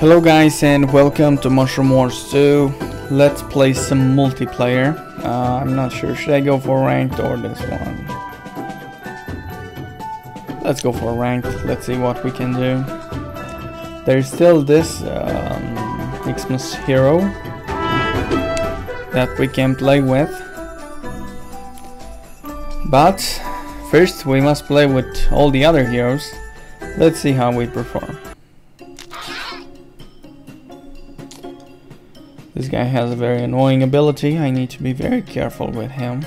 Hello guys and welcome to Mushroom Wars 2. Let's play some multiplayer. Uh, I'm not sure, should I go for ranked or this one? Let's go for ranked, let's see what we can do. There's still this um, Xmas hero that we can play with. But first we must play with all the other heroes. Let's see how we perform. This guy has a very annoying ability. I need to be very careful with him.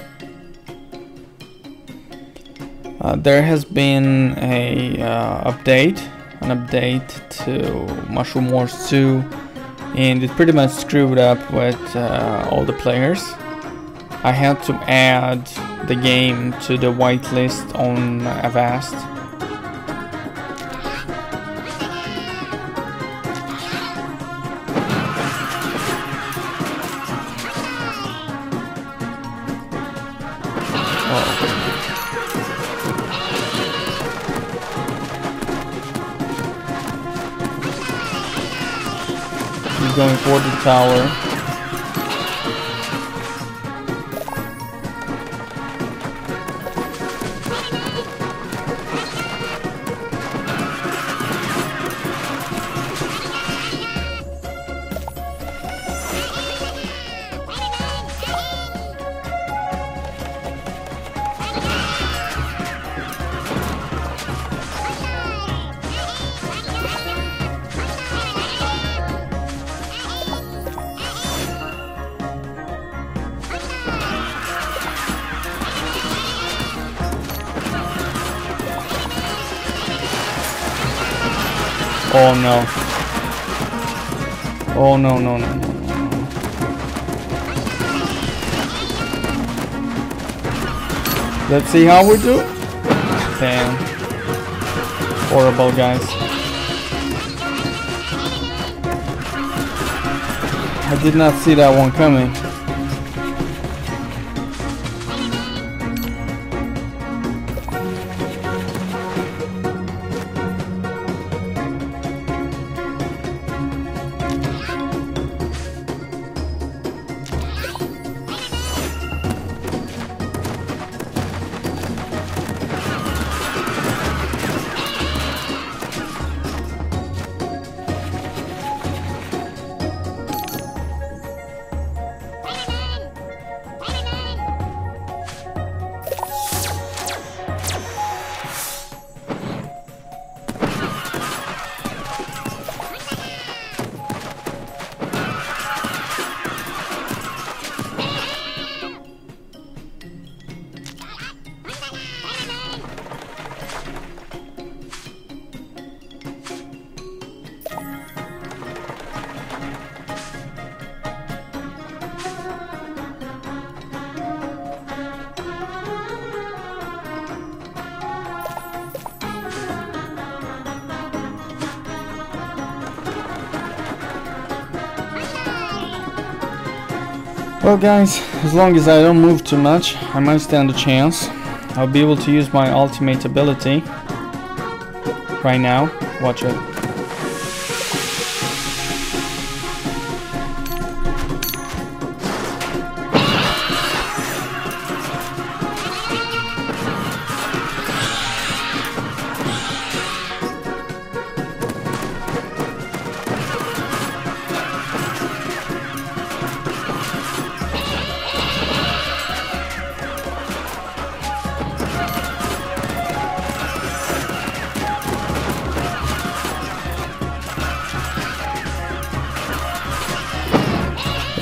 Uh, there has been a uh, update, an update to Mushroom Wars 2, and it pretty much screwed up with uh, all the players. I had to add the game to the whitelist on Avast. Going for the tower. Oh no. Oh no no no no. Let's see how we do. Damn. Horrible guys. I did not see that one coming. Well guys, as long as I don't move too much, I might stand a chance. I'll be able to use my ultimate ability right now. Watch it.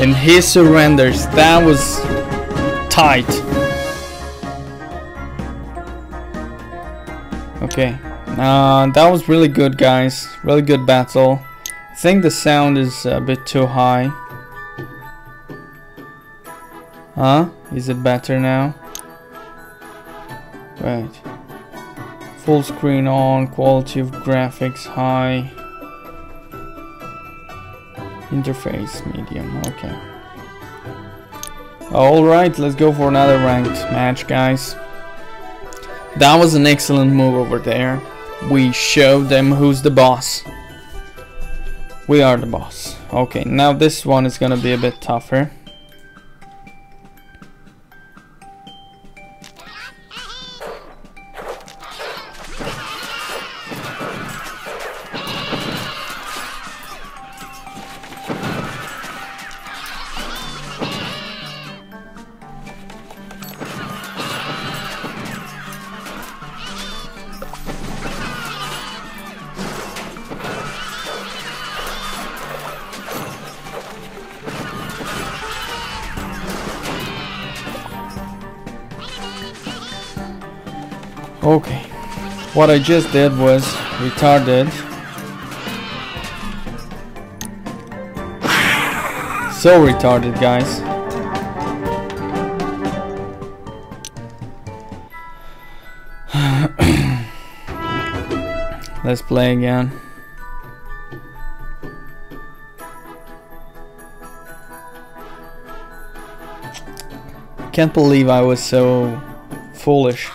And he surrenders. That was tight. Okay, uh, that was really good, guys. Really good battle. I think the sound is a bit too high. Huh? Is it better now? Right. Full screen on, quality of graphics high. Interface medium, okay. Alright, let's go for another ranked match, guys. That was an excellent move over there. We showed them who's the boss. We are the boss. Okay, now this one is gonna be a bit tougher. What I just did was retarded. So retarded, guys. Let's play again. Can't believe I was so foolish.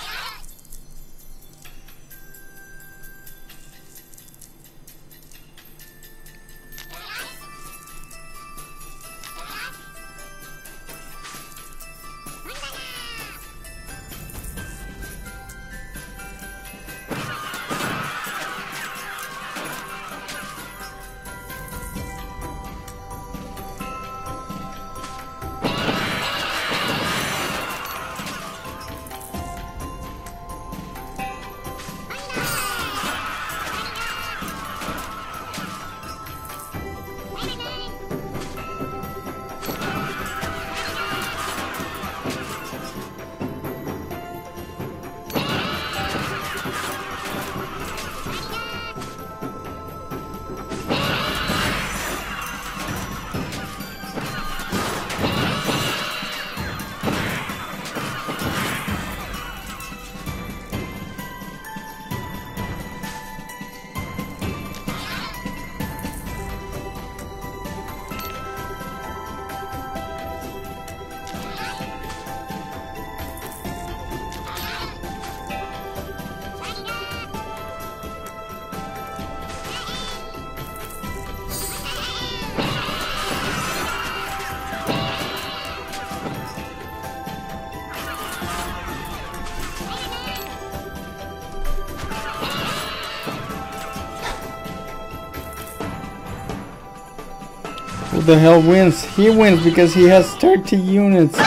The hell wins? He wins because he has 30 units.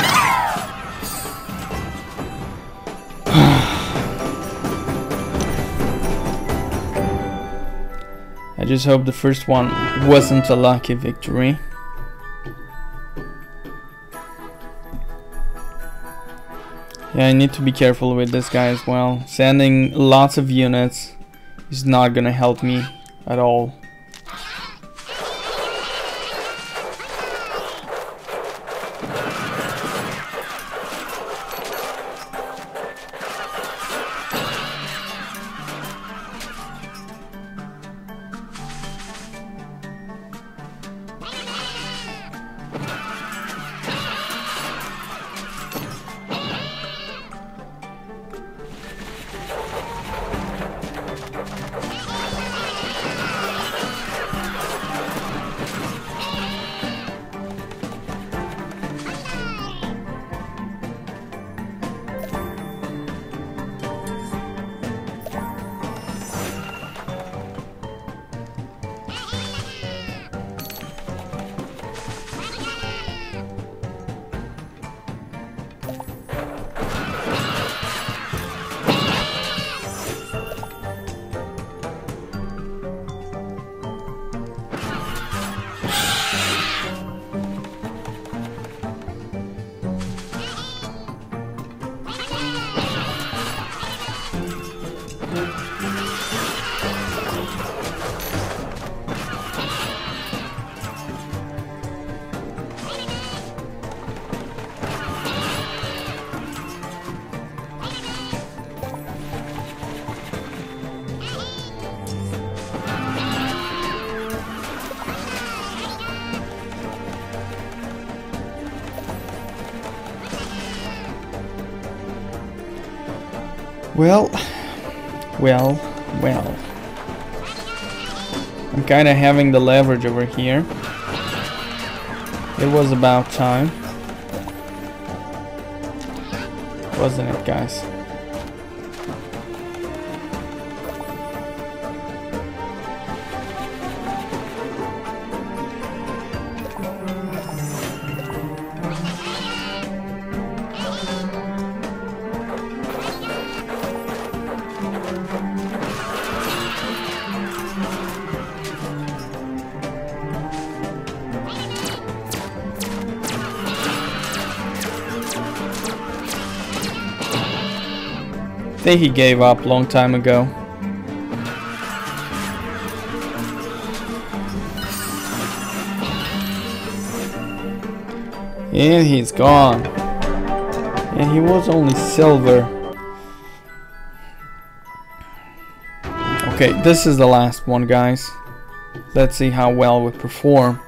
I just hope the first one wasn't a lucky victory. Yeah, I need to be careful with this guy as well. Sending lots of units is not gonna help me at all. Well, well, well. I'm kinda having the leverage over here. It was about time. Wasn't it, guys? Think he gave up long time ago. And he's gone. And he was only silver. Okay, this is the last one, guys. Let's see how well we perform.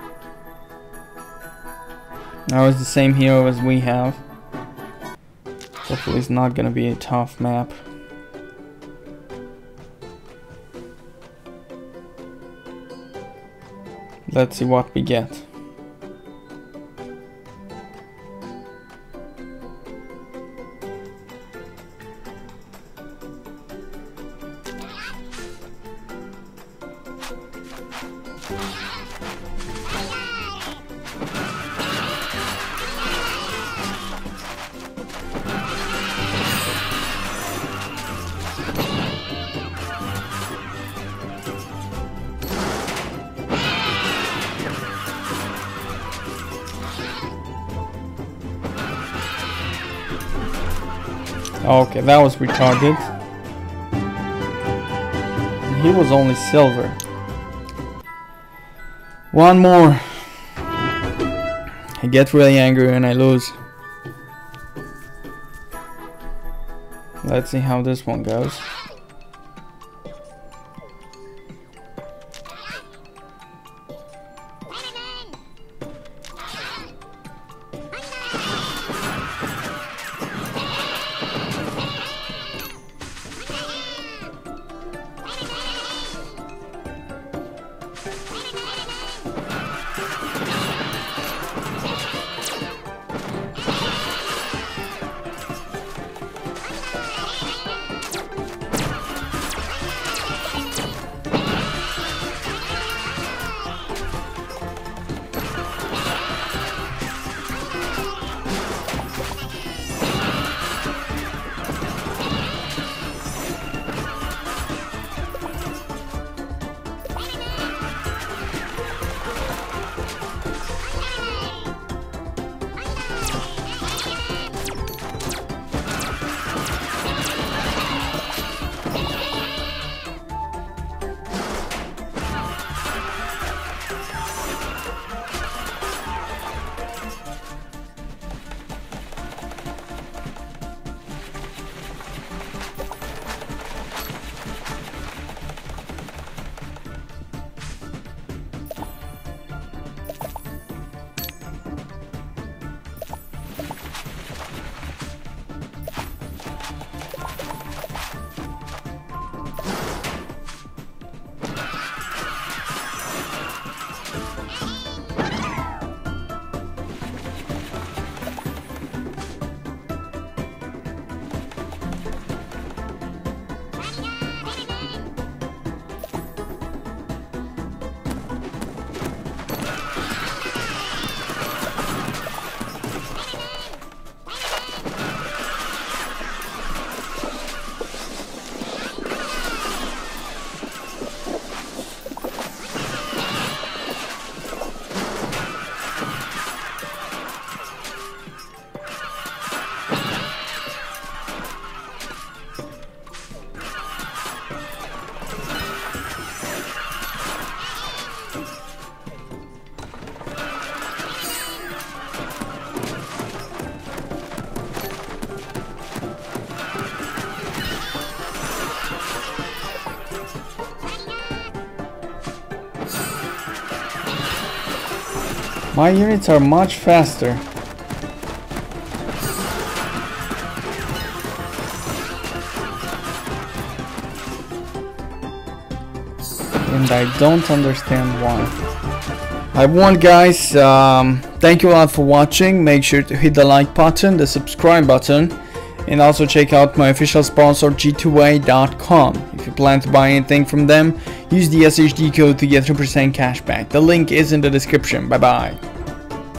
Now it's the same hero as we have. Hopefully it's not gonna be a tough map. Let's see what we get. Okay, that was retarded. He was only silver. One more. I get really angry when I lose. Let's see how this one goes. My units are much faster. and I don't understand why. I won guys, um, thank you a lot for watching, make sure to hit the like button, the subscribe button, and also check out my official sponsor g2a.com. If you plan to buy anything from them, use the SHD code to get 3% cashback. The link is in the description. Bye bye.